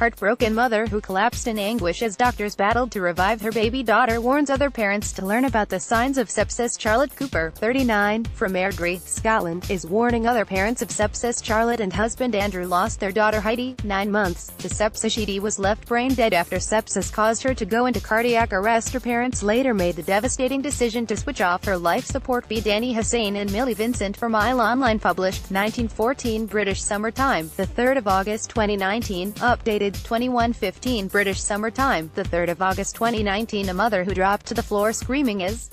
Heartbroken mother who collapsed in anguish as doctors battled to revive her baby daughter warns other parents to learn about the signs of sepsis. Charlotte Cooper, 39, from Airdrie, Scotland, is warning other parents of sepsis. Charlotte and husband Andrew lost their daughter Heidi, 9 months, to sepsis. Heidi was left brain dead after sepsis caused her to go into cardiac arrest. Her parents later made the devastating decision to switch off her life support. B. Danny Hussein and Millie Vincent from MailOnline published, 1914 British Summertime, 3 August 2019, updated 2115 British Summertime, 3 August 2019 A mother who dropped to the floor screaming is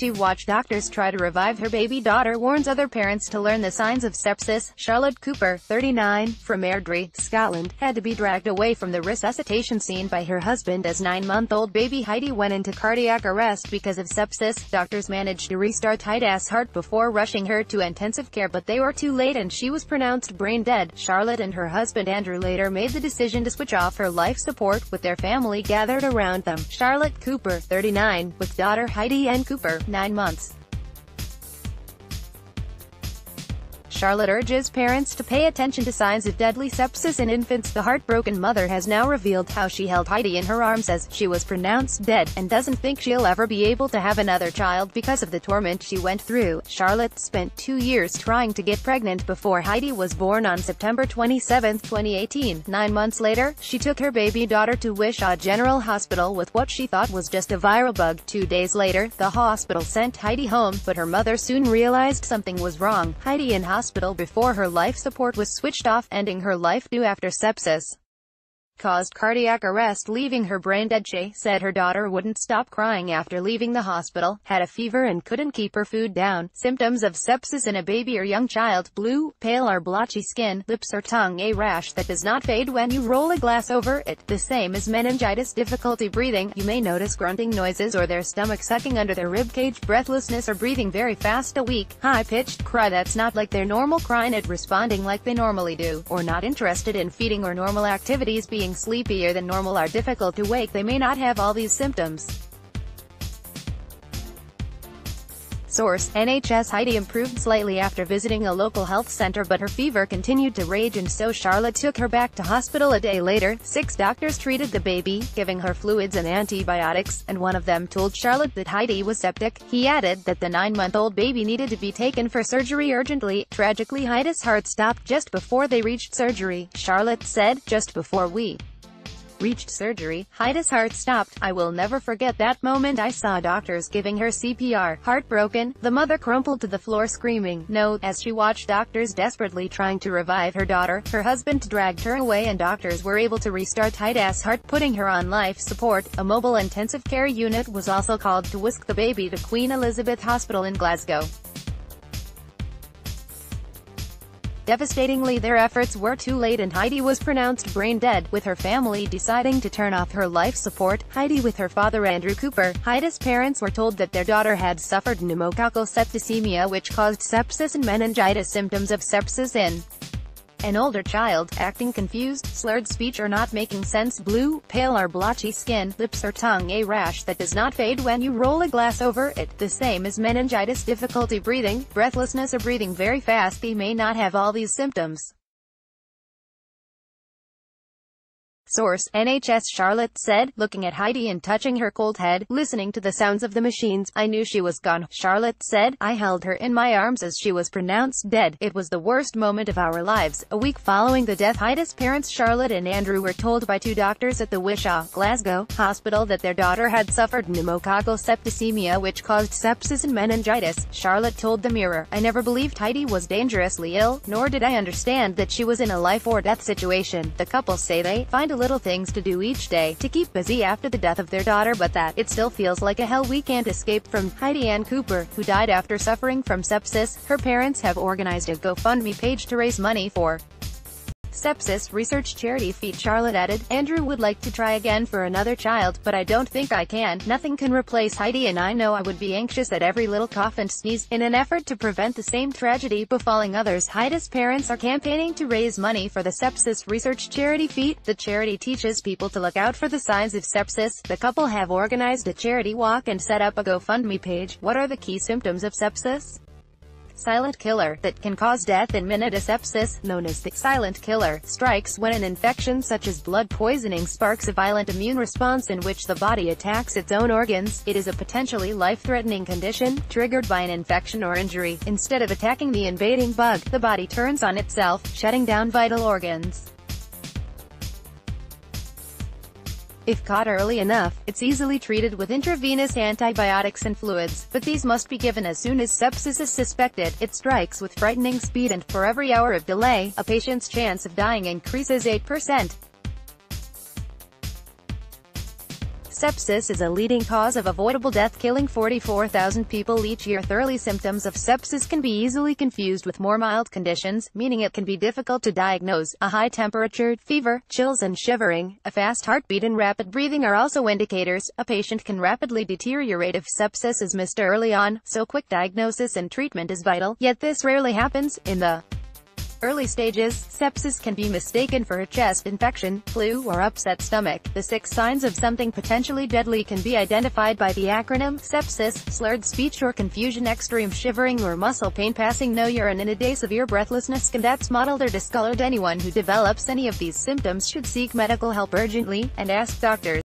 she watched doctors try to revive her baby daughter warns other parents to learn the signs of sepsis. Charlotte Cooper, 39, from Airdrie, Scotland, had to be dragged away from the resuscitation scene by her husband as nine-month-old baby Heidi went into cardiac arrest because of sepsis. Doctors managed to restart Heidi's heart before rushing her to intensive care but they were too late and she was pronounced brain dead. Charlotte and her husband Andrew later made the decision to switch off her life support, with their family gathered around them. Charlotte Cooper, 39, with daughter Heidi Ann Cooper, 9 months. Charlotte urges parents to pay attention to signs of deadly sepsis in infants. The heartbroken mother has now revealed how she held Heidi in her arms as she was pronounced dead, and doesn't think she'll ever be able to have another child because of the torment she went through. Charlotte spent two years trying to get pregnant before Heidi was born on September 27, 2018. Nine months later, she took her baby daughter to Wishaw General Hospital with what she thought was just a viral bug. Two days later, the hospital sent Heidi home, but her mother soon realized something was wrong. Heidi in hospital hospital before her life support was switched off, ending her life due after sepsis caused cardiac arrest leaving her brain dead. She said her daughter wouldn't stop crying after leaving the hospital, had a fever and couldn't keep her food down. Symptoms of sepsis in a baby or young child, blue, pale or blotchy skin, lips or tongue, a rash that does not fade when you roll a glass over it, the same as meningitis, difficulty breathing, you may notice grunting noises or their stomach sucking under their rib cage, breathlessness or breathing very fast, a weak, high-pitched cry that's not like their normal cry not responding like they normally do, or not interested in feeding or normal activities being being sleepier than normal are difficult to wake they may not have all these symptoms. Source, NHS Heidi improved slightly after visiting a local health center but her fever continued to rage and so Charlotte took her back to hospital a day later. Six doctors treated the baby, giving her fluids and antibiotics, and one of them told Charlotte that Heidi was septic. He added that the nine-month-old baby needed to be taken for surgery urgently. Tragically Heidi's heart stopped just before they reached surgery. Charlotte said, just before we reached surgery, Heidi's heart stopped. I will never forget that moment I saw doctors giving her CPR. Heartbroken, the mother crumpled to the floor screaming, no, as she watched doctors desperately trying to revive her daughter. Her husband dragged her away and doctors were able to restart Heidi's heart, putting her on life support. A mobile intensive care unit was also called to whisk the baby to Queen Elizabeth Hospital in Glasgow. Devastatingly their efforts were too late and Heidi was pronounced brain dead, with her family deciding to turn off her life support. Heidi with her father Andrew Cooper. Heidi's parents were told that their daughter had suffered pneumococcal septicemia which caused sepsis and meningitis symptoms of sepsis in an older child, acting confused, slurred speech or not making sense, blue, pale or blotchy skin, lips or tongue, a rash that does not fade when you roll a glass over it, the same as meningitis, difficulty breathing, breathlessness or breathing very fast. They may not have all these symptoms. Source, NHS Charlotte said, looking at Heidi and touching her cold head, listening to the sounds of the machines, I knew she was gone. Charlotte said, I held her in my arms as she was pronounced dead. It was the worst moment of our lives. A week following the death Heidi's parents Charlotte and Andrew were told by two doctors at the Wishaw, Glasgow, hospital that their daughter had suffered pneumococcal septicemia which caused sepsis and meningitis. Charlotte told the Mirror, I never believed Heidi was dangerously ill, nor did I understand that she was in a life or death situation. The couple say they find a little things to do each day to keep busy after the death of their daughter but that it still feels like a hell we can't escape from. Heidi Ann Cooper, who died after suffering from sepsis, her parents have organized a GoFundMe page to raise money for Sepsis Research Charity FEAT Charlotte added, Andrew would like to try again for another child, but I don't think I can. Nothing can replace Heidi and I know I would be anxious at every little cough and sneeze. In an effort to prevent the same tragedy befalling others, Heidi's parents are campaigning to raise money for the Sepsis Research Charity FEAT. The charity teaches people to look out for the signs of sepsis. The couple have organized a charity walk and set up a GoFundMe page. What are the key symptoms of sepsis? Silent killer, that can cause death in minute. sepsis, known as the silent killer, strikes when an infection such as blood poisoning sparks a violent immune response in which the body attacks its own organs. It is a potentially life-threatening condition, triggered by an infection or injury. Instead of attacking the invading bug, the body turns on itself, shutting down vital organs. If caught early enough, it's easily treated with intravenous antibiotics and fluids, but these must be given as soon as sepsis is suspected. It strikes with frightening speed and, for every hour of delay, a patient's chance of dying increases 8%. Sepsis is a leading cause of avoidable death killing 44,000 people each year. Early symptoms of sepsis can be easily confused with more mild conditions, meaning it can be difficult to diagnose. A high temperature, fever, chills and shivering, a fast heartbeat and rapid breathing are also indicators. A patient can rapidly deteriorate if sepsis is missed early on, so quick diagnosis and treatment is vital, yet this rarely happens. In the early stages, sepsis can be mistaken for a chest infection, flu, or upset stomach. The six signs of something potentially deadly can be identified by the acronym sepsis, slurred speech or confusion, extreme shivering or muscle pain, passing no urine in a day, severe breathlessness, can that's mottled or discolored. Anyone who develops any of these symptoms should seek medical help urgently, and ask doctors.